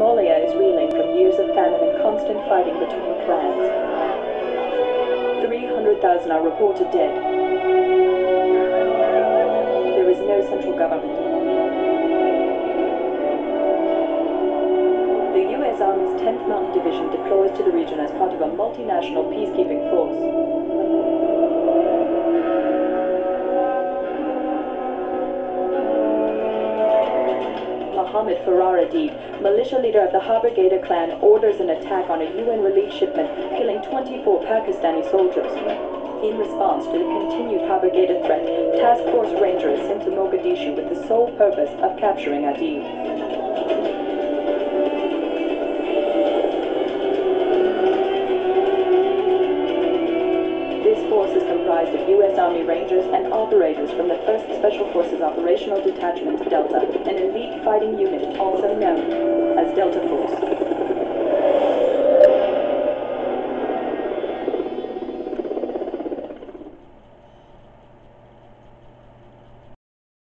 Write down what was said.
Somalia is reeling from years of famine and constant fighting between clans. 300,000 are reported dead. There is no central government. The U.S. Army's 10th Mountain Division deploys to the region as part of a multinational peacekeeping force. Mohammed Farrah militia leader of the Habr Gidr clan, orders an attack on a UN relief shipment, killing 24 Pakistani soldiers. In response to the continued Habr Gidr threat, Task Force Ranger is sent to Mogadishu with the sole purpose of capturing Aidid. This force is comprised of U.S. Army Rangers and operators from the 1st Special Forces Operational Detachment Delta, fighting unit also known.